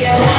Yeah.